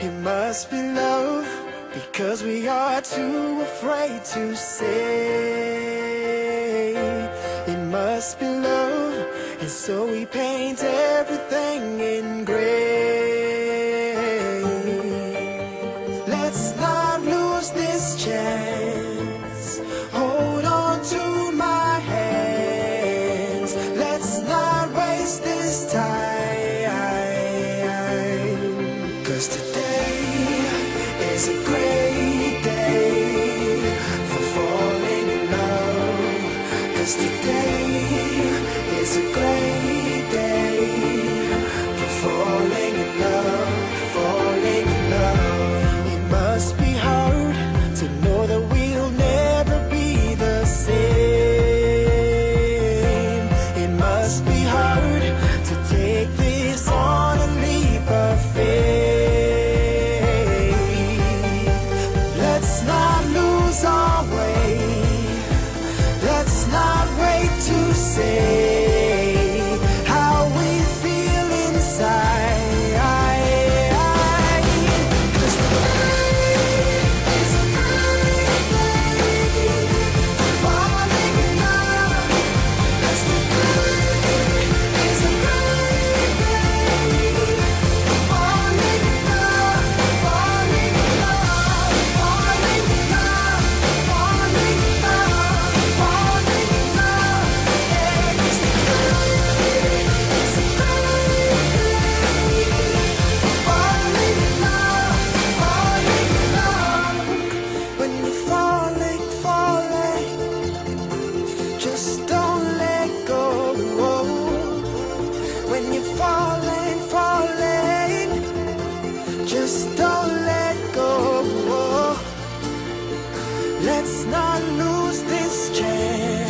It must be love Because we are too afraid to say. It must be love And so we paint everything in gray. Let's not lose this chance. Today is a great Let's not lose this chance.